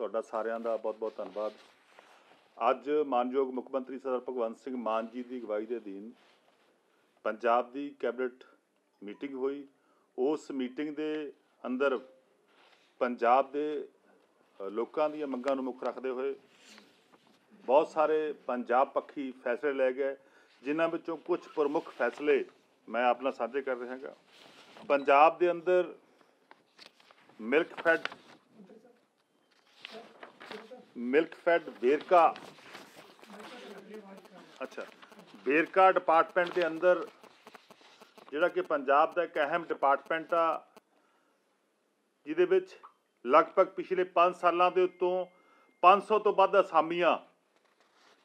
ਤੁਹਾਡਾ ਸਾਰਿਆਂ ਦਾ ਬਹੁਤ-ਬਹੁਤ ਧੰਨਵਾਦ। ਅੱਜ ਮਾਨਯੋਗ ਮੁੱਖ ਮੰਤਰੀ ਸਰਦਾਰ ਭਗਵੰਤ ਸਿੰਘ ਮਾਨ ਜੀ ਦੀ ਅਗਵਾਈ ਦੇ ਅਧੀਨ ਪੰਜਾਬ ਦੀ ਕੈਬਨਿਟ ਮੀਟਿੰਗ ਹੋਈ। ਉਸ ਮੀਟਿੰਗ ਦੇ ਅੰਦਰ ਪੰਜਾਬ ਦੇ ਲੋਕਾਂ ਦੀਆਂ ਮੰਗਾਂ ਨੂੰ ਮੁੱਖ ਰੱਖਦੇ ਹੋਏ ਬਹੁਤ ਸਾਰੇ ਪੰਜਾਬ ਪੱਖੀ ਫੈਸਲੇ ਲਏ ਗਏ, ਜਿਨ੍ਹਾਂ ਵਿੱਚੋਂ ਕੁਝ ਪ੍ਰਮੁੱਖ ਫੈਸਲੇ ਮੈਂ ਆਪਣਾ ਸਾਂਝੇ ਕਰ ਰਿਹਾ ਹਾਂ ਪੰਜਾਬ ਦੇ ਅੰਦਰ Milkfed Milkfed Verka ਅੱਛਾ ਵੇਰਕਾ ਡਿਪਾਰਟਮੈਂਟ ਦੇ ਅੰਦਰ ਜਿਹੜਾ ਕਿ ਪੰਜਾਬ ਦਾ ਇੱਕ ਅਹਿਮ ਡਿਪਾਰਟਮੈਂਟ ਆ, ਜਿਹਦੇ ਵਿੱਚ ਲਗਭਗ ਪਿਛਲੇ 5 ਸਾਲਾਂ ਦੇ ਉੱਤੋਂ 500 ਤੋਂ ਵੱਧ ਅਸਾਮੀਆਂ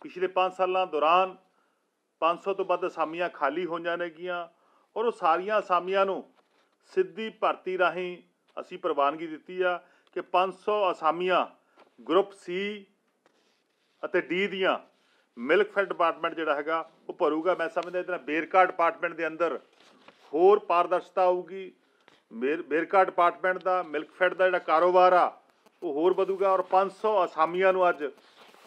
ਪਿਛਲੇ 5 ਸਾਲਾਂ ਦੌਰਾਨ 500 ਤੋਂ ਵੱਧ ਅਸਾਮੀਆਂ ਖਾਲੀ ਹੋਈਆਂ ਨੇਗੀਆਂ ਔਰ ਉਹ ਸਾਰੀਆਂ ਅਸਾਮੀਆਂ ਨੂੰ ਸਿੱਧੀ ਭਰਤੀ ਰਾਹੀਂ ਅਸੀਂ ਪ੍ਰਵਾਨਗੀ ਦਿੱਤੀ ਆ ਕਿ 500 ਅਸਾਮੀਆਂ ਗਰੁੱਪ ਸੀ ਅਤੇ ਡੀ ਦੀਆਂ ਮਿਲਕ ਫੈਡ ਡਿਪਾਰਟਮੈਂਟ ਜਿਹੜਾ ਹੈਗਾ, ਉਹ ਭਰੂਗਾ। ਮੈਂ ਸਮਝਦਾ ਇਹਦੇ ਨਾਲ ਬੇਰਕਾ ਡਿਪਾਰਟਮੈਂਟ ਦੇ ਅੰਦਰ ਹੋਰ ਪਾਰਦਰਸ਼ਤਾ ਆਊਗੀ। ਮੇਰ ਬੇਰਕਾ ਡਿਪਾਰਟਮੈਂਟ ਦਾ, ਮਿਲਕ ਫੈਡ ਦਾ ਜਿਹੜਾ ਕਾਰੋਬਾਰ ਆ, ਉਹ ਹੋਰ ਵਧੂਗਾ ਔਰ 500 ਅਸਾਮੀਆਂ ਨੂੰ ਅੱਜ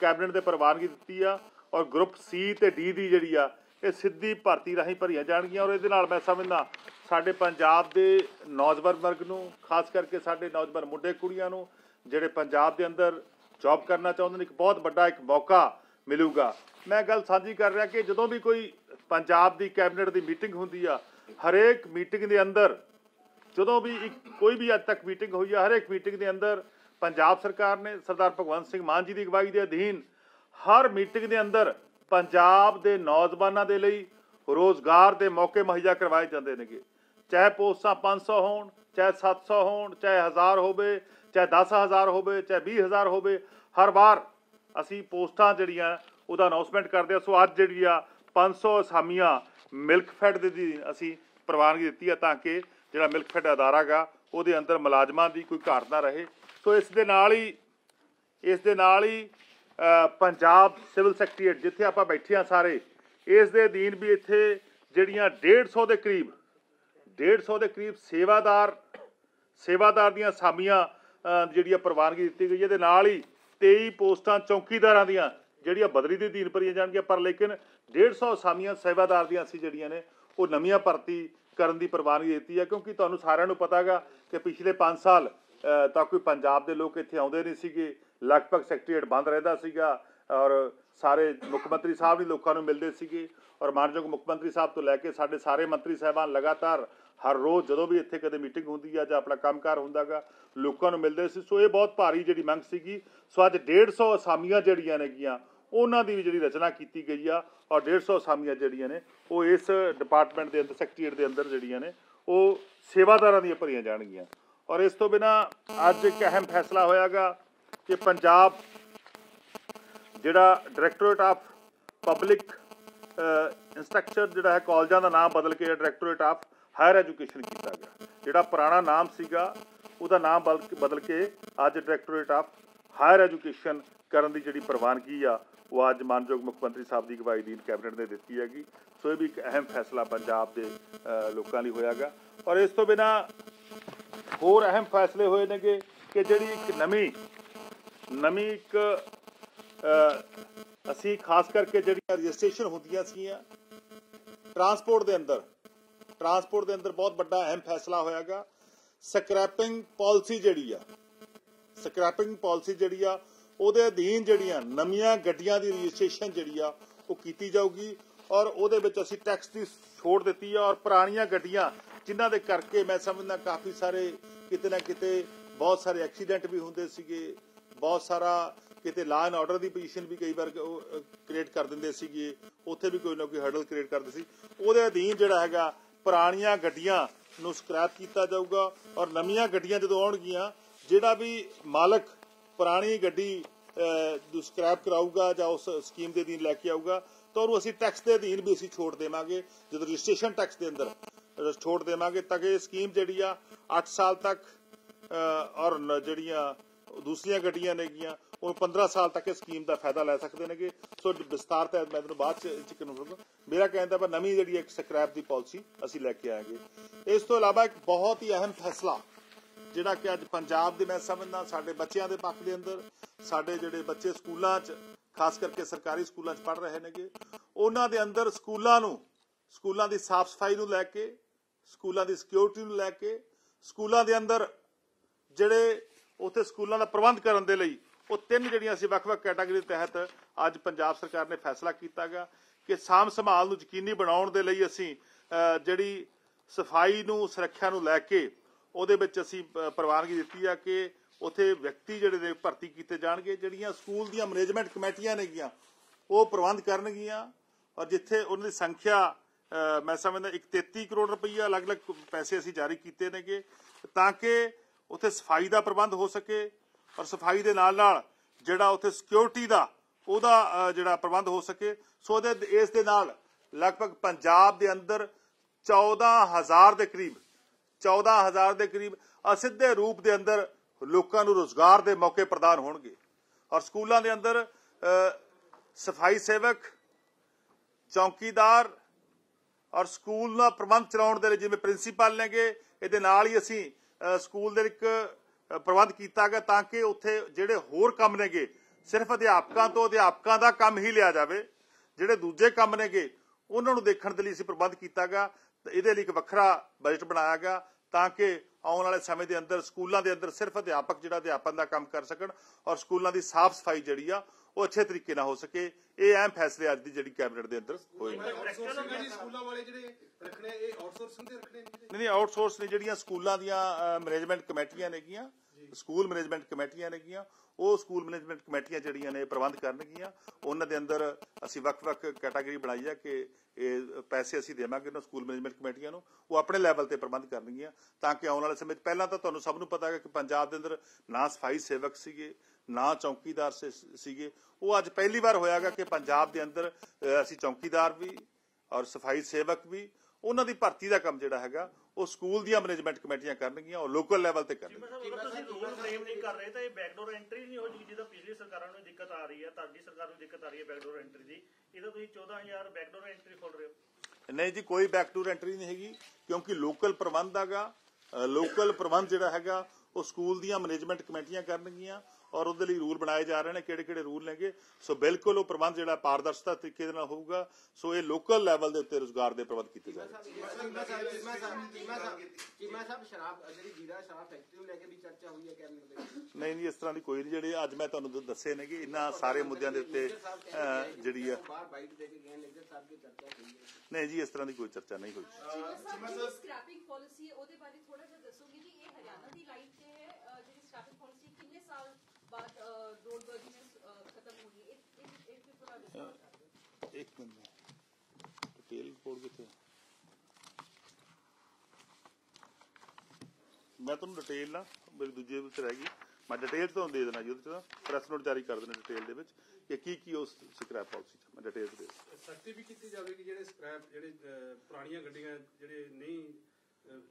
ਕੈਬਨਿਟ ਦੇ ਪ੍ਰਵਾਨਗੀ ਦਿੱਤੀ ਆ ਔਰ ਗਰੁੱਪ ਸੀ ਤੇ ਡੀ ਦੀ ਜਿਹੜੀ ਆ, ਇਹ ਸਿੱਧੀ ਭਰਤੀ ਰਾਹੀਂ ਭਰੀਆਂ ਜਾਣਗੀਆਂ ਔਰ ਇਹਦੇ ਨਾਲ ਮੈਂ ਸਮਝਦਾ ਸਾਡੇ ਪੰਜਾਬ ਦੇ ਨੌਜਵਾਨ ਵਰਗ ਨੂੰ, ਖਾਸ ਕਰਕੇ ਸਾਡੇ ਨੌਜਵਾਨ ਮੁੰਡੇ ਕੁੜੀਆਂ ਨੂੰ ਜਿਹੜੇ ਪੰਜਾਬ ਦੇ ਅੰਦਰ ਜੌਬ ਕਰਨਾ ਚਾਹੁੰਦੇ ਨੇ, ਇੱਕ ਬਹੁਤ ਵੱਡਾ ਇੱਕ ਮੌਕਾ ਮਿਲੂਗਾ। ਮੈਂ ਗੱਲ ਸਾਂਝੀ ਕਰ ਰਿਹਾ ਕਿ ਜਦੋਂ ਵੀ ਕੋਈ ਪੰਜਾਬ ਦੀ ਕੈਬਨਿਟ ਦੀ ਮੀਟਿੰਗ ਹੁੰਦੀ ਆ, ਹਰੇਕ ਮੀਟਿੰਗ ਦੇ ਅੰਦਰ, ਜਦੋਂ ਵੀ ਇੱਕ ਕੋਈ ਵੀ ਅੱਜ ਤੱਕ ਮੀਟਿੰਗ ਹੋਈ ਆ, ਹਰੇਕ ਮੀਟਿੰਗ ਦੇ ਅੰਦਰ ਪੰਜਾਬ ਸਰਕਾਰ ਨੇ, ਸਰਦਾਰ ਭਗਵੰਤ ਸਿੰਘ ਮਾਨ ਜੀ ਦੀ ਅਗਵਾਈ ਦੇ ਅਧੀਨ, ਹਰ ਮੀਟਿੰਗ ਦੇ ਅੰਦਰ ਪੰਜਾਬ ਦੇ ਨੌਜਵਾਨਾਂ ਦੇ ਲਈ ਰੋਜ਼ਗਾਰ ਦੇ ਮੌਕੇ ਮੁਹੱਈਆ ਕਰਵਾਏ ਜਾਂਦੇ ਨੇਗੇ। ਚਾਹੇ ਪੋਸਟਾਂ 500 ਹੋਣ, ਚਾਹੇ 700 ਹੋਣ, ਚਾਹੇ 1000 ਹੋਵੇ, ਚਾਹੇ 10000 ਹੋਵੇ, ਚਾਹੇ 20000 ਹੋਵੇ, ਹਰ ਵਾਰ ਅਸੀਂ ਪੋਸਟਾਂ ਜਿਹੜੀਆਂ, ਉਹਦਾ ਅਨਾਉਂਸਮੈਂਟ ਕਰਦੇ ਹਾਂ। ਸੋ ਅੱਜ ਜਿਹੜੀ ਆ 500 ਅਸਾਮੀਆਂ ਮਿਲਕ ਫੈਡ ਦੇ ਦੀ ਅਸੀਂ ਪ੍ਰਵਾਨਗੀ ਦਿੱਤੀ ਆ ਤਾਂ ਕਿ ਜਿਹੜਾ ਮਿਲਕ ਫੈਡ ਅਦਾਰਾ ਗਾ, ਉਹਦੇ ਅੰਦਰ ਮੁਲਾਜ਼ਮਾਂ ਦੀ ਕੋਈ ਘਾਟ ਨਾ ਰਹੇ। ਸੋ ਇਸ ਦੇ ਨਾਲ ਹੀ, ਇਸ ਦੇ ਨਾਲ ਹੀ ਪੰਜਾਬ ਸਿਵਲ ਸੈਕਟਰੀਏਟ ਜਿੱਥੇ ਆਪਾਂ ਬੈਠੇ ਆ ਸਾਰੇ, ਇਸ ਦੇ ਅਧੀਨ ਵੀ ਇੱਥੇ ਜਿਹੜੀਆਂ 150 ਦੇ ਕਰੀਬ 150 ਦੇ ਕਰੀਬ ਸੇਵਾਦਾਰ ਸੇਵਾਦਾਰ ਦੀਆਂ ਸਾਮੀਆਂ ਅ, ਜਿਹੜੀਆਂ ਪ੍ਰਵਾਨਗੀ ਦਿੱਤੀ ਗਈ ਹੈ ਇਹਦੇ ਨਾਲ ਹੀ 23 ਪੋਸਟਾਂ ਚੌਕੀਦਾਰਾਂ ਦੀਆਂ ਜਿਹੜੀਆਂ ਬਦਲੀ ਦੇ ਅਧੀਨ ਭਰੀਆਂ ਜਾਣਗੀਆਂ ਪਰ ਲੇਕਿਨ 150 ਸਾਮੀਆਂ ਸੇਵਾਦਾਰ ਦੀਆਂ ਅਸੀਂ ਜਿਹੜੀਆਂ ਨੇ ਉਹ ਨਵੀਆਂ ਭਰਤੀ ਕਰਨ ਦੀ ਪ੍ਰਵਾਨਗੀ ਦਿੱਤੀ ਹੈ ਕਿਉਂਕਿ ਤੁਹਾਨੂੰ ਸਾਰਿਆਂ ਨੂੰ ਪਤਾਗਾ ਕਿ ਪਿਛਲੇ 5 ਸਾਲ ਤਾਂ ਕੋਈ ਪੰਜਾਬ ਦੇ ਲੋਕ ਇੱਥੇ ਆਉਂਦੇ ਨਹੀਂ ਸੀਗੇ ਲਗਭਗ ਸੈਕਟਰੀਏਟ ਬੰਦ ਰਹਿੰਦਾ ਸੀਗਾ ਔਰ ਸਾਰੇ ਮੁੱਖ ਮੰਤਰੀ ਸਾਹਿਬ ਵੀ ਲੋਕਾਂ ਨੂੰ ਮਿਲਦੇ ਸੀਗੇ ਔਰ ਮਾਨਯੋਗ ਮੁੱਖ ਮੰਤਰੀ ਸਾਹਿਬ ਤੋਂ ਲੈ ਕੇ ਸਾਡੇ ਸਾਰੇ ਮੰਤਰੀ ਸਾਹਿਬਾਨ ਲਗਾਤਾਰ ਹਰ ਰੋਜ਼ ਜਦੋਂ ਵੀ ਇੱਥੇ ਕਦੇ ਮੀਟਿੰਗ ਹੁੰਦੀ ਆ ਜਾਂ ਆਪਣਾ ਕੰਮਕਾਰ ਹੁੰਦਾਗਾ, ਲੋਕਾਂ ਨੂੰ ਮਿਲਦੇ ਸੀ। ਸੋ ਇਹ ਬਹੁਤ ਭਾਰੀ ਜਿਹੜੀ ਮੰਗ ਸੀਗੀ। ਸੋ ਅੱਜ 150 ਅਸਾਮੀਆਂ ਜਿਹੜੀਆਂ ਨੇਗੀਆਂ, ਉਹਨਾਂ ਦੀ ਵੀ ਜਿਹੜੀ ਰਚਨਾ ਕੀਤੀ ਗਈ ਆ ਔਰ 150 ਅਸਾਮੀਆਂ ਜਿਹੜੀਆਂ ਨੇ, ਉਹ ਇਸ ਡਿਪਾਰਟਮੈਂਟ ਦੇ ਅੰਦਰ ਸੈਕਟਰੀਏਟ ਦੇ ਅੰਦਰ ਜਿਹੜੀਆਂ ਨੇ, ਉਹ ਸੇਵਾਦਾਰਾਂ ਦੀਆਂ ਭਰੀਆਂ ਜਾਣਗੀਆਂ। ਔਰ ਇਸ ਤੋਂ ਬਿਨਾ ਅੱਜ ਇੱਕ ਅਹਿਮ ਫੈਸਲਾ ਹੋਇਆਗਾ ਕਿ ਪੰਜਾਬ ਜਿਹੜਾ ਡਾਇਰੈਕਟੋਰੇਟ ਆਫ ਪਬਲਿਕ ਇੰਸਟ੍ਰਕਚਰ ਜਿਹੜਾ ਹੈ, ਕਾਲਜਾਂ ਦਾ ਨਾਮ ਬਦਲ ਕੇ ਡਾਇਰੈਕਟੋਰੇਟ ਆਫ ਹਾਇਰ ਐਜੂਕੇਸ਼ਨ ਕੀਤਾ ਗਿਆ। ਜਿਹੜਾ ਪੁਰਾਣਾ ਨਾਮ ਸੀਗਾ, ਉਹਦਾ ਨਾਮ ਬਦਲ ਕੇ- ਬਦਲ ਕੇ ਅੱਜ ਡਾਇਰੈਕਟੋਰੇਟ ਆਫ ਹਾਇਰ ਐਜੂਕੇਸ਼ਨ ਕਰਨ ਦੀ ਜਿਹੜੀ ਪ੍ਰਵਾਨਗੀ ਆ, ਉਹ ਅੱਜ ਮਾਨਯੋਗ ਮੁੱਖ ਮੰਤਰੀ ਸਾਹਿਬ ਦੀ ਅਗਵਾਈ ਦੀ ਕੈਬਨਿਟ ਨੇ ਦਿੱਤੀ ਹੈਗੀ। ਸੋ ਇਹ ਵੀ ਇੱਕ ਅਹਿਮ ਫੈਸਲਾ ਪੰਜਾਬ ਦੇ ਲੋਕਾਂ ਲਈ ਹੋਇਆਗਾ। ਔਰ ਇਸ ਤੋਂ ਬਿਨਾ ਹੋਰ ਅਹਿਮ ਫੈਸਲੇ ਹੋਏ ਨੇਗੇ ਕਿ ਜਿਹੜੀ ਇੱਕ ਨਵੀਂ ਨਵੀਂ ਇੱਕ ਅਸੀਂ ਖਾਸ ਕਰਕੇ ਜਿਹੜੀਆਂ ਰਜਿਸਟ੍ਰੇਸ਼ਨ ਹੁੰਦੀਆਂ ਸੀਗੀਆਂ, ਟਰਾਂਸਪੋਰਟ ਦੇ ਅੰਦਰ ਟਰਾਂਸਪੋਰਟ ਦੇ ਅੰਦਰ ਬਹੁਤ ਵੱਡਾ ਅਹਿਮ ਫੈਸਲਾ ਹੋਇਆਗਾ। ਸਕ੍ਰੈਪਿੰਗ ਪਾਲਿਸੀ ਜਿਹੜੀ ਆ ਸਕ੍ਰੈਪਿੰਗ ਪਾਲਿਸੀ ਜਿਹੜੀ ਆ, ਉਹਦੇ ਅਧੀਨ ਜਿਹੜੀਆਂ ਨਵੀਆਂ ਗੱਡੀਆਂ ਦੀ ਰਜਿਸਟ੍ਰੇਸ਼ਨ ਜਿਹੜੀ ਆ, ਉਹ ਕੀਤੀ ਜਾਊਗੀ ਔਰ ਉਹਦੇ ਵਿੱਚ ਅਸੀਂ ਟੈਕਸ ਦੀ ਛੋੜ ਦਿੱਤੀ ਆ ਔਰ ਪੁਰਾਣੀਆਂ ਗੱਡੀਆਂ ਜਿਨ੍ਹਾਂ ਦੇ ਕਰਕੇ ਮੈਂ ਸਮਝਦਾ ਕਾਫੀ ਸਾਰੇ ਕਿਤੇ ਨਾ ਕਿਤੇ ਬਹੁਤ ਸਾਰੇ ਐਕਸੀਡੈਂਟ ਵੀ ਹੁੰਦੇ ਸੀਗੇ, ਬਹੁਤ ਸਾਰਾ ਕਿਤੇ ਲਾ ਐਂਡ ਆਰਡਰ ਦੀ ਪੋਜੀਸ਼ਨ ਵੀ ਕਈ ਵਾਰ ਕ੍ਰੀਏਟ ਕਰ ਦਿੰਦੇ ਸੀਗੇ, ਉੱਥੇ ਵੀ ਕੋਈ ਨਾ ਕੋਈ ਹਰਡਲ ਕ੍ਰੀਏਟ ਕਰਦੇ ਸੀ। ਉਹਦੇ ਅਧੀਨ ਜਿਹੜਾ ਹੈਗਾ ਪੁਰਾਣੀਆਂ ਗੱਡੀਆਂ ਨੂੰ ਸਕ੍ਰੈਪ ਕੀਤਾ ਜਾਊਗਾ ਔਰ ਨਵੀਆਂ ਗੱਡੀਆਂ ਜਦੋਂ ਆਉਣਗੀਆਂ, ਜਿਹੜਾ ਵੀ ਮਾਲਕ ਪੁਰਾਣੀ ਗੱਡੀ ਨੂੰ ਸਕ੍ਰੈਪ ਕਰਾਊਗਾ ਜਾਂ ਉਸ ਸਕੀਮ ਦੇ ਅਧੀਨ ਲੈ ਕੇ ਆਊਗਾ, ਤਾਂ ਉਹਨੂੰ ਅਸੀਂ ਟੈਕਸ ਦੇ ਅਧੀਨ ਵੀ ਅਸੀਂ ਛੋਟ ਦੇਵਾਂਗੇ। ਜਦੋਂ ਰਜਿਸਟ੍ਰੇਸ਼ਨ ਟੈਕਸ ਦੇ ਅੰਦਰ ਛੋਟ ਦੇਵਾਂਗੇ ਤਾਂ ਕਿ ਇਹ ਸਕੀਮ ਜਿਹੜੀ ਆ 8 ਸਾਲ ਤੱਕ ਔਰ ਜਿਹੜੀਆਂ ਦੂਸਰੀਆਂ ਗੱਡੀਆਂ ਨੇਗੀਆਂ, ਉਹ 15 ਸਾਲ ਤੱਕ ਇਸ ਸਕੀਮ ਦਾ ਫਾਇਦਾ ਲੈ ਸਕਦੇ ਨੇਗੇ। ਸੋ ਵਿਸਤਾਰ ਤੇ ਮੈਂ ਤੁਹਾਨੂੰ ਬਾਅਦ ਚ ਚ ਮੇਰਾ ਕਹਿੰਦਾ ਪਰ ਨਵੀਂ ਜਿਹੜੀ ਇੱਕ ਸਕ੍ਰੈਪ ਦੀ ਪਾਲਿਸੀ ਅਸੀਂ ਲੈ ਕੇ ਆਏਗੇ। ਇਸ ਤੋਂ ਇਲਾਵਾ ਇੱਕ ਬਹੁਤ ਹੀ ਅਹਿਮ ਫੈਸਲਾ, ਜਿਹੜਾ ਕਿ ਅੱਜ ਪੰਜਾਬ ਦੇ ਮੈਂ ਸਮਝਦਾ, ਸਾਡੇ ਬੱਚਿਆਂ ਦੇ ਪੱਖ ਦੇ ਅੰਦਰ, ਸਾਡੇ ਜਿਹੜੇ ਬੱਚੇ ਸਕੂਲਾਂ 'ਚ, ਖਾਸ ਕਰਕੇ ਸਰਕਾਰੀ ਸਕੂਲਾਂ 'ਚ ਪੜ੍ਹ ਰਹੇ ਨੇਗੇ, ਉਹਨਾਂ ਦੇ ਅੰਦਰ ਸਕੂਲਾਂ ਨੂੰ, ਸਕੂਲਾਂ ਦੀ ਸਾਫ਼ ਸਫ਼ਾਈ ਨੂੰ ਲੈ ਕੇ, ਸਕੂਲਾਂ ਦੀ ਸਿਕਿਉਰਿਟੀ ਨੂੰ ਲੈ ਕੇ, ਸਕੂਲਾਂ ਦੇ ਅੰਦਰ ਜਿਹੜੇ ਉੱਥੇ ਸਕੂਲਾਂ ਦਾ ਪ੍ਰਬੰਧ ਕਰਨ ਦੇ ਲਈ ਉਹ ਤਿੰਨ ਜਿਹੜੀਆਂ ਅਸੀਂ ਵੱਖ-ਵੱਖ ਕੈਟਾਗਰੀ ਦੇ ਤਹਿਤ ਅੱਜ ਪੰਜਾਬ ਸਰਕਾਰ ਨੇ ਫੈਸਲਾ ਕੀਤਾਗਾ ਕਿ ਸਾਂਭ ਸੰਭਾਲ ਨੂੰ ਯਕੀਨੀ ਬਣਾਉਣ ਦੇ ਲਈ ਅਸੀਂ ਜਿਹੜੀ ਸਫ਼ਾਈ ਨੂੰ, ਸੁਰੱਖਿਆ ਨੂੰ ਲੈ ਕੇ ਉਹਦੇ ਵਿੱਚ ਅਸੀਂ ਪ੍ਰਵਾਨਗੀ ਦਿੱਤੀ ਆ ਕਿ ਉੱਥੇ ਵਿਅਕਤੀ ਜਿਹੜੇ ਨੇ ਭਰਤੀ ਕੀਤੇ ਜਾਣਗੇ, ਜਿਹੜੀਆਂ ਸਕੂਲ ਦੀਆਂ ਮੈਨੇਜਮੈਂਟ ਕਮੇਟੀਆਂ ਨੇਗੀਆਂ, ਉਹ ਪ੍ਰਬੰਧ ਕਰਨਗੀਆਂ ਔਰ ਜਿੱਥੇ ਉਹਨਾਂ ਦੀ ਸੰਖਿਆ ਮੈਂ ਸਮਝਦਾ ਇੱਕ 33 ਕਰੋੜ ਰੁਪਈਆ ਅਲੱਗ-ਅਲੱਗ ਪੈਸੇ ਅਸੀਂ ਜਾਰੀ ਕੀਤੇ ਨੇਗੇ ਤਾਂ ਕਿ ਉੱਥੇ ਸਫ਼ਾਈ ਦਾ ਪ੍ਰਬੰਧ ਹੋ ਸਕੇ ਔਰ ਸਫ਼ਾਈ ਦੇ ਨਾਲ ਨਾਲ ਜਿਹੜਾ ਉੱਥੇ ਸਿਕਿਉਰਿਟੀ ਦਾ, ਉਹਦਾ ਜਿਹੜਾ ਪ੍ਰਬੰਧ ਹੋ ਸਕੇ। ਸੋ ਉਹਦੇ ਇਸ ਦੇ ਨਾਲ ਲਗਭਗ ਪੰਜਾਬ ਦੇ ਅੰਦਰ 14000 ਦੇ ਕਰੀਬ 14000 ਦੇ ਕਰੀਬ ਅਸਿੱਧੇ ਰੂਪ ਦੇ ਅੰਦਰ ਲੋਕਾਂ ਨੂੰ ਰੋਜ਼ਗਾਰ ਦੇ ਮੌਕੇ ਪ੍ਰਦਾਨ ਹੋਣਗੇ। ਔਰ ਸਕੂਲਾਂ ਦੇ ਅੰਦਰ ਸਫ਼ਾਈ ਸੇਵਕ, ਚੌਕੀਦਾਰ ਔਰ ਸਕੂਲ ਦਾ ਪ੍ਰਬੰਧ ਚਲਾਉਣ ਦੇ ਲਈ ਜਿਵੇਂ ਪ੍ਰਿੰਸੀਪਲ ਨੇਗੇ, ਇਹਦੇ ਨਾਲ ਹੀ ਅਸੀਂ ਸਕੂਲ ਦੇ ਇੱਕ ਪ੍ਰਬੰਧ ਕੀਤਾ ਗਿਆ ਤਾਂ ਕਿ ਉੱਥੇ ਜਿਹੜੇ ਹੋਰ ਕੰਮ ਨੇਗੇ, ਸਿਰਫ ਅਧਿਆਪਕਾਂ ਤੋਂ ਅਧਿਆਪਕਾਂ ਦਾ ਕੰਮ ਹੀ ਲਿਆ ਜਾਵੇ, ਜਿਹੜੇ ਦੂਜੇ ਕੰਮ ਨੇਗੇ, ਉਹਨਾਂ ਨੂੰ ਦੇਖਣ ਦੇ ਲਈ ਅਸੀਂ ਪ੍ਰਬੰਧ ਕੀਤਾ ਗਿਆ ਇਹਦੇ ਲਈ ਇੱਕ ਵੱਖਰਾ ਬਜਟ ਬਣਾਇਆ ਗਿਆ, ਤਾਂ ਕਿ ਆਉਣ ਵਾਲੇ ਸਮੇਂ ਦੇ ਅੰਦਰ, ਸਕੂਲਾਂ ਦੇ ਅੰਦਰ ਸਿਰਫ ਅਧਿਆਪਕ ਜਿਹੜਾ ਅਧਿਆਪਨ ਦਾ ਕੰਮ ਕਰ ਸਕਣ ਔਰ ਸਕੂਲਾਂ ਦੀ ਸਾਫ਼ ਸਫ਼ਾਈ ਜਿਹੜੀ ਆ ਉਹ ਅੱਛੇ ਤਰੀਕੇ ਨਾਲ ਹੋ ਸਕੇ। ਇਹ ਅਹਿਮ ਫੈਸਲੇ ਅੱਜ ਦੀ ਜਿਹੜੀ ਕੈਬਨਿਟ ਦੇ ਅੰਦਰ ਹੋਏ ਨੇ। ਨਹੀਂ ਨਹੀਂ ਆਊਟਸੋਰਸ ਨੇ ਜਿਹੜੀਆਂ ਸਕੂਲਾਂ ਦੀਆਂ ਮੈਨੇਜਮੈਂਟ ਕਮੇਟੀਆਂ ਨੇਗੀਆਂ ਸਕੂਲ ਮੈਨੇਜਮੈਂਟ ਕਮੇਟੀਆਂ ਨੇਗੀਆਂ ਉਹ ਸਕੂਲ ਮੈਨੇਜਮੈਂਟ ਕਮੇਟੀਆਂ ਜਿਹੜੀਆਂ ਨੇ ਪ੍ਰਬੰਧ ਕਰਨਗੀਆਂ। ਉਹਨਾਂ ਦੇ ਅੰਦਰ ਅਸੀਂ ਵੱਖ-ਵੱਖ ਕੈਟਾਗਰੀ ਬਣਾਈ ਆ ਕਿ ਇਹ ਪੈਸੇ ਅਸੀਂ ਦੇਵਾਂਗੇ ਉਹਨਾਂ ਸਕੂਲ ਮੈਨੇਜਮੈਂਟ ਕਮੇਟੀਆਂ ਨੂੰ। ਉਹ ਆਪਣੇ ਲੈਵਲ ਤੇ ਪ੍ਰਬੰਧ ਕਰਨਗੀਆਂ ਤਾਂ ਕਿ ਆਉਣ ਵਾਲੇ ਸਮੇਂ 'ਚ। ਪਹਿਲਾਂ ਤਾਂ ਤੁਹਾਨੂੰ ਸਭ ਨੂੰ ਪਤਾ ਹੈ ਕਿ ਪੰਜਾਬ ਦੇ ਅੰਦਰ ਨਾ ਸਫ਼ਾਈ ਸੇਵਕ ਸੀਗੇ ਨਾ ਚੌਕੀਦਾਰ ਸੀਗੇ। ਉਹ ਅੱਜ ਪਹਿਲੀ ਵਾਰ ਹੋਇਆਗਾ ਕਿ ਪੰਜਾਬ ਦੇ ਅੰਦਰ ਅਸੀਂ ਚੌਕੀਦਾਰ ਵੀ ਔਰ ਸਫ਼ਾਈ ਸੇਵਕ ਵੀ ਉਹਨਾਂ ਦੀ ਭਰਤੀ ਦਾ ਕੰਮ ਜਿਹੜਾ ਹੈਗਾ ਉਹ ਸਕੂਲ ਦੀਆਂ ਮੈਨੇਜਮੈਂਟ ਕਮੇਟੀਆਂ ਕਰਨਗੀਆਂ ਉਹ ਲੋਕਲ ਲੈਵਲ ਤੇ ਕਰਨਗੀਆਂ। ਅਗਰ ਤੁਸੀਂ ਰੂਲ ਫਰੇਮ ਨਹੀਂ ਕਰ ਰਹੇ ਤਾਂ ਇਹ ਬੈਕਡੋਰ ਐਂਟਰੀ ਨਹੀਂ ਹੋ ਜੂਗੀ ਜਿਹਦਾ ਪਿਛਲੀ ਸਰਕਾਰਾਂ ਨੂੰ ਦਿੱਕਤ ਆ ਰਹੀ ਹੈ ਤੁਹਾਡੀ ਸਰਕਾਰ ਨੂੰ ਦਿੱਕਤ ਆ ਰਹੀ ਹੈ ਬੈਕਡੋਰ ਐਂਟਰੀ ਦੀ। ਇਹਦਾ ਤੁਸੀਂ 14000 ਬੈਕਡੋਰ ਐਂਟਰੀ ਖੋਲ ਰਹੇ ਹੋ। ਨਹੀਂ ਜੀ ਕੋਈ ਬੈਕ ਟੂ ਐਂਟਰੀ ਨਹੀਂ ਹੈਗੀ ਕਿਉਂਕਿ ਲੋਕਲ ਪ੍ਰਬੰਧ ਹੈਗਾ ਲੋਕਲ ਪ੍ਰਬੰਧ ਜਿਹੜਾ ਹੈਗਾ ਉਹ ਸਕੂਲ ਦੀਆਂ ਮੈਨੇਜਮੈਂਟ ਕਮੇਟੀਆਂ ਕਰਨਗੀਆਂ ਔਰ ਉਹਦੇ ਲਈ ਰੂਲ ਬਣਾਏ ਜਾ ਰਹੇ ਨੇ ਕਿਹੜੇ ਕਿਹੜੇ ਰੂਲ ਨੇਗੇ। ਸੋ ਬਿਲਕੁਲ ਉਹ ਪ੍ਰਬੰਧ ਜਿਹੜਾ ਪਾਰਦਰਸ਼ਤਾ ਤਰੀਕੇ ਦੇ ਨਾਲ ਹੋਊਗਾ। ਸੋ ਇਹ ਲੋਕਲ ਲੈਵਲ ਦੇ ਉੱਤੇ ਰੋਜ਼ਗਾਰ ਦੇ ਪ੍ਰਬੰਧ ਕੀਤੇ ਜਾਣਗੇ ਚੀਮਾ ਸਾਹਿਬ ਚੀਮਾ ਸਾਹਿਬ ਚੀਮਾ ਸਾਹਿਬ ਚੀਮਾ ਸਾਹਿਬ ਸ਼ਰਾਬ ਜਿਹੜੀ ਜੀਰਾ ਸ਼ਰਾਬ ਫੈਕਟਰੀ ਨੂੰ ਲੈ ਕੇ ਵੀ ਚਰਚਾ ਹੋਈ ਹੈ ਕੈਬਨਿਟ ਦੇ ਵਿੱਚ। ਨਹੀਂ ਜੀ ਇਸ ਤਰ੍ਹਾਂ ਦੀ ਕੋਈ ਨਹੀਂ ਜਿਹੜੇ ਅੱਜ ਮੈਂ ਤੁਹਾਨੂੰ ਦੱਸੇ ਨੇ ਕਿ ਇਹਨਾਂ ਸਾਰੇ ਮੁੱਦਿਆਂ ਦੇ ਉੱਤੇ ਜਿਹੜੀ ਆ ਬਾਹਰ ਬਾਈਟ ਦੇ ਕੇ ਗਏ ਲੇਕਰ ਸਾਹਿਬ ਦੀ ਚਰਚਾ ਹੋਈ ਹੈ। ਨਹੀਂ ਜੀ ਇਸ ਤਰ੍ਹਾਂ ਦੀ ਕੋਈ ਚਰਚਾ ਨਹੀਂ ਹੋਈ। ਸਾਹਿਬ ਜਿਹੜੀ ਸਕ੍ਰੈਪਿੰਗ ਪਾਲਿਸੀ ਹੈ ਉਹਦੇ ਬਾਰੇ ਥੋੜਾ ਜਿਹਾ ਦੱਸੋਗੇ ਜੀ ਇਹ ਹਰਿਆਣਾ ਦੀ ਲਾਈਨ ਤੇ ਹੈ ਅਹ, ਜਿਹੜੀ ਸਕ੍ਰੈਪਿੰਗ ਪਾਲਿਸੀ ਕਿੰਨੇ ਸਾਲ ਬਾਅਦ ਰੋਡ ਵਰਜਿਨੈਸ ਖਤਮ ਹੋਣੀ ਹੈ ਇਹ ਇਹ ਇਹ ਤੇ ਥੋੜਾ ਵਿਸਤਾਰ ਕਰ ਦਿਓ ਇੱਕ ਮਿੰਟ ਡਿਟੇਲ ਰਿਪੋਰਟ ਕਿੱਥੇ ਮੈਂ ਤੁਹਾਨੂੰ ਡਿਟੇਲ ਨਾ ਮੇਰੀ ਦੂਜੇ ਵਿੱਚ ਰਹਿ ਗਈ। ਮੈਂ ਡਿਟੇਲ ਤੁਹਾਨੂੰ ਦੇ ਦੇਣਾ ਜੀ, ਉਹਦੇ ਚ ਪ੍ਰੈਸ ਨੋਟ ਜਾਰੀ ਕਰ ਦੇਣਾ ਡਿਟੇਲ ਦੇ ਵਿੱਚ ਕਿ ਕੀ ਕੀ ਉਸ ਸਕ੍ਰੈਪ ਪਾਲਿਸੀ ਚ ਮੈਂ ਡਿਟੇਲ ਦੇ ਸਖਤੀ ਵੀ ਕੀਤੀ ਜਾਵੇਗੀ ਜਿਹੜੇ ਸਕ੍ਰੈਪ ਜਿਹੜੇ ਪੁਰਾਣੀਆਂ ਗੱਡੀਆਂ, ਜਿਹੜੇ ਨਹੀਂ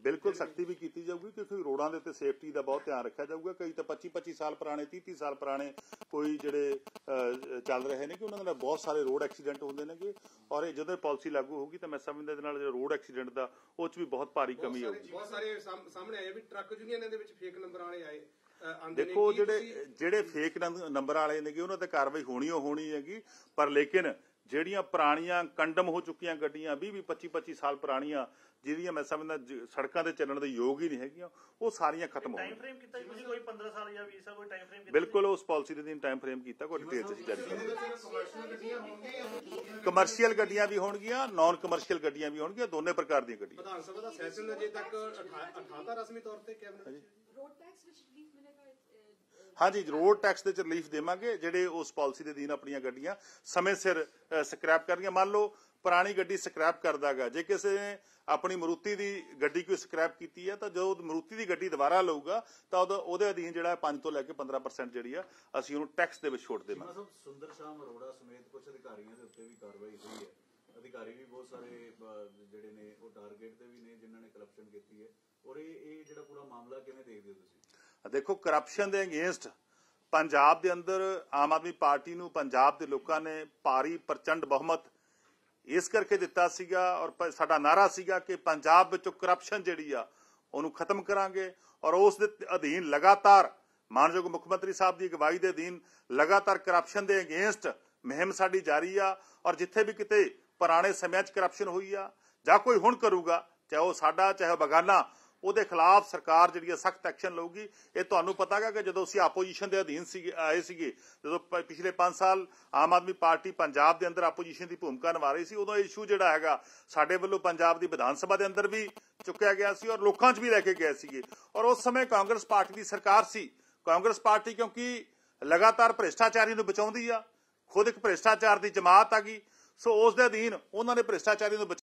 ਬਿਲਕੁਲ ਸਖਤੀ ਵੀ ਕੀਤੀ ਜਾਊਗੀ ਕਿਉਂਕਿ ਰੋਡਾਂ ਦੇ ਉੱਤੇ ਸੇਫਟੀ ਦਾ ਬਹੁਤ ਧਿਆਨ ਰੱਖਿਆ ਜਾਊਗਾ। ਕਈ ਤਾਂ 25 25 ਸਾਲ ਪੁਰਾਣੇ 30 30 ਸਾਲ ਪੁਰਾਣੇ ਕੋਈ ਜਿਹੜੇ ਚੱਲ ਰਹੇ ਨੇ ਕਿ ਉਹਨਾਂ ਦੇ ਨਾਲ ਬਹੁਤ ਸਾਰੇ ਰੋਡ ਐਕਸੀਡੈਂਟ ਹੁੰਦੇ ਨੇਗੇ ਔਰ ਇਹ ਜਦੋਂ ਪਾਲਿਸੀ ਲਾਗੂ ਹੋਊਗੀ ਤਾਂ ਮੈਂ ਸਮਝਦਾ ਇਹਦੇ ਨਾਲ ਜਿਹੜਾ ਰੋਡ ਐਕਸੀਡੈਂਟ ਦਾ ਉਹ ਚ ਵੀ ਬਹੁਤ ਭਾਰੀ ਕਮੀ ਆਊਗੀ। ਬਹੁਤ ਸਾਰੇ ਸਾਹਮ- ਸਾਹਮਣੇ ਆਏ ਵੀ ਟਰੱਕ ਯੂਨੀਅਨਾਂ ਦੇ ਵਿੱਚ ਫੇਕ ਨੰਬਰ ਵਾਲੇ ਆਏ ਦੇਖੋ ਜਿਹੜੇ ਜਿਹੜੇ ਫੇਕ ਨੰਬਰ ਵਾਲੇ ਨੇਗੇ ਉਹਨਾਂ ਤੇ ਕਾਰਵਾਈ ਹੋਣੀ ਓ ਹੋਣੀ ਹੈਗੀ ਪਰ ਲੇਕਿਨ ਜਿਹੜੀਆਂ ਪੁਰਾਣੀਆਂ ਕੰਡਮ ਹੋ ਚੁੱਕੀਆਂ ਗੱਡੀਆਂ 20 20 25 25 ਸਾਲ ਪੁਰਾਣੀਆਂ ਜਿਹਦੀਆਂ ਮੈਂ ਸਮਝਦਾ ਸੜਕਾਂ ਤੇ ਚੱਲਣ ਦੇ ਯੋਗ ਹੀ ਨਹੀਂ ਹੈਗੀਆਂ ਉਹ ਸਾਰੀਆਂ ਖਤਮ ਹੋ ਟਾਈਮ ਗਈਆਂ ਫਰੇਮ ਕੀਤਾ ਜੀ ਤੁਸੀਂ ਕੋਈ 15 ਸਾਲ ਜਾਂ 20 ਸਾਲ ਕੋਈ ਟਾਈਮ ਫਰੇਮ ਕੀਤਾ ਬਿਲਕੁਲ ਉਸ ਪਾਲਿਸੀ ਦੇ ਦਿਨ ਟਾਈਮ ਫਰੇਮ ਕੀਤਾ ਕੋਈ ਡਿਟੇਲ ਚ ਜਾਰੀ ਕਮਰਸ਼ੀਅਲ ਗੱਡੀਆਂ ਵੀ ਹੋਣਗੀਆਂ ਨਾਨ ਕਮਰਸ਼ੀਅਲ ਗੱਡੀਆਂ ਵੀ ਹੋਣਗੀਆਂ ਦੋਨੇ ਪ੍ਰਕਾਰ ਦੀਆਂ ਗੱਡੀਆਂ। ਵਿਧਾਨ ਸਭਾ ਦਾ ਸੈਸ਼ਨ ਅਜੇ ਤੱਕ ਅਠਾਤਾ ਰਸਮੀ ਤੌਰ ਤੇ ਕੈਬਨਿਟ ਰੋਡ ਟੈਕਸ ਵਿੱਚ ਰਿਲੀਫ ਮਿਲੇਗਾ ਅਹ, ਅਹ, ਹਾਂਜੀ ਰੋਡ ਟੈਕਸ ਦੇ ਚ ਰਿਲੀਫ ਦੇਵਾਂਗੇ, ਜਿਹੜੇ ਉਸ ਪਾਲਿਸੀ ਦੇ ਅਧੀਨ ਆਪਣੀਆਂ ਗੱਡੀਆਂ ਸਮੇਂ ਸਿਰ ਸਕ੍ਰੈਪ ਕਰਨੀਆਂ ਮੰਨ ਲਓ, ਪੁਰਾਣੀ ਗੱਡੀ ਸਕ੍ਰੈਪ ਕਰਦਾਗਾ। ਜੇ ਕਿਸੇ ਨੇ ਆਪਣੀ ਮਰੂਤੀ ਦੀ ਗੱਡੀ ਕੋਈ ਸਕ੍ਰੈਪ ਕੀਤੀ ਹੈ ਤਾਂ ਜੋ ਮਰੂਤੀ ਦੀ ਗੱਡੀ ਦੁਬਾਰਾ ਲਊਗਾ, ਤਾਂ ਉਹਦਾ- ਉਹਦੇ ਅਧੀਨ ਜਿਹੜਾ 5 ਤੋਂ ਲੈ ਕੇ 15% ਜਿਹੜੀ ਆ, ਅਸੀਂ ਉਹਨੂੰ ਟੈਕਸ ਦੇ ਵਿੱਚ ਛੋਟ ਦੇਵਾਂਗੇ। ਸਾਹਿਬ ਸੁੰਦਰ ਸ਼ਾਮ ਅਰੋੜਾ ਸਮੇਤ ਕੁਝ ਅਧਿਕਾਰੀਆਂ ਦੇ ਉੱਤੇ ਵੀ ਕਾਰਵਾਈ ਹੋਈ ਹੈ। ਅਧਿਕਾਰੀ ਵੀ ਬਹੁਤ ਸਾਰੇ ਜਿਹੜੇ ਨੇ, ਉਹ ਟਾਰਗੇਟ ਤੇ ਵੀ ਨੇ, ਜਿਨ੍ਹਾਂ ਨੇ ਕਰਪਸ਼ਨ ਕੀਤੀ ਹੈ। ਔਰ ਇਹ ਇਹ ਜਿਹੜਾ ਪੂਰਾ ਮਾਮਲਾ ਕਿਵੇਂ ਦੇਖਦੇ ਹੋ ਤੁਸੀਂ? ਦੇਖੋ ਕਰਪਸ਼ਨ ਦੇ ਅਗੇਂਸਟ ਪੰਜਾਬ ਦੇ ਅੰਦਰ ਆਮ ਆਦਮੀ ਪਾਰਟੀ ਨੂੰ ਪੰਜਾਬ ਦੇ ਲੋਕਾਂ ਨੇ ਭਾਰੀ ਪ੍ਰਚੰਡ ਬਹੁਮਤ ਇਸ ਕਰਕੇ ਦਿੱਤਾ ਸੀਗਾ ਔਰ ਸਾਡਾ ਨਾਰਾ ਸੀਗਾ ਕਿ ਪੰਜਾਬ ਵਿੱਚੋਂ ਕਰਪਸ਼ਨ ਜਿਹੜੀ ਆ, ਉਹਨੂੰ ਖਤਮ ਕਰਾਂਗੇ ਔਰ ਉਸ ਦੇ ਅਧੀਨ ਲਗਾਤਾਰ ਮਾਨਯੋਗ ਮੁੱਖ ਮੰਤਰੀ ਸਾਹਿਬ ਦੀ ਅਗਵਾਈ ਦੇ ਅਧੀਨ ਲਗਾਤਾਰ ਕਰਪਸ਼ਨ ਦੇ ਅਗੇਂਸਟ ਮੁਹਿੰਮ ਸਾਡੀ ਜਾਰੀ ਆ ਔਰ ਜਿੱਥੇ ਵੀ ਕਿਤੇ ਪੁਰਾਣੇ ਸਮਿਆਂ 'ਚ ਕਰਪਸ਼ਨ ਹੋਈ ਆ ਜਾਂ ਕੋਈ ਹੁਣ ਕਰੂਗਾ, ਚਾਹੇ ਉਹ ਸਾਡਾ, ਚਾਹੇ ਉਹ ਬਗਾਨਾ ਉਹਦੇ ਖਿਲਾਫ ਸਰਕਾਰ ਜਿਹੜੀ ਹੈ ਸਖਤ ਐਕਸ਼ਨ ਲਊਗੀ। ਇਹ ਤੁਹਾਨੂੰ ਪਤਾ ਹੈਗਾ ਕਿ ਜਦੋਂ ਅਸੀਂ ਆਪੋਜੀਸ਼ਨ ਦੇ ਅਧੀਨ ਸੀਗੇ, ਆਏ ਸੀਗੇ, ਜਦੋਂ ਪਿਛਲੇ 5 ਸਾਲ ਆਮ ਆਦਮੀ ਪਾਰਟੀ ਪੰਜਾਬ ਦੇ ਅੰਦਰ ਆਪੋਜੀਸ਼ਨ ਦੀ ਭੂਮਿਕਾ ਨਿਭਾ ਰਹੀ ਸੀ, ਉਦੋਂ ਇਸ਼ੂ ਜਿਹੜਾ ਹੈਗਾ, ਸਾਡੇ ਵੱਲੋਂ ਪੰਜਾਬ ਦੀ ਵਿਧਾਨ ਸਭਾ ਦੇ ਅੰਦਰ ਵੀ ਚੁੱਕਿਆ ਗਿਆ ਸੀ ਔਰ ਲੋਕਾਂ 'ਚ ਵੀ ਲੈ ਕੇ ਗਏ ਸੀਗੇ। ਔਰ ਉਸ ਸਮੇਂ ਕਾਂਗਰਸ ਪਾਰਟੀ ਦੀ ਸਰਕਾਰ ਸੀ। ਕਾਂਗਰਸ ਪਾਰਟੀ ਕਿਉਂਕਿ ਲਗਾਤਾਰ ਭ੍ਰਿਸ਼ਟਾਚਾਰੀ ਨੂੰ ਬਚਾਉਂਦੀ ਆ, ਖੁਦ ਇੱਕ ਭ੍ਰਿਸ਼ਟਾਚਾਰ ਦੀ ਜਮਾਤ ਆ ਗਈ। ਸੋ ਉਸ ਦੇ ਅਧੀਨ ਉਹਨਾਂ ਨੇ ਭ੍ਰਿਸ਼ਟਾਚਾਰੀ ਨੂੰ ਬਚਾ-